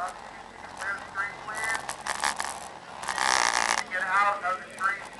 Get out of the street.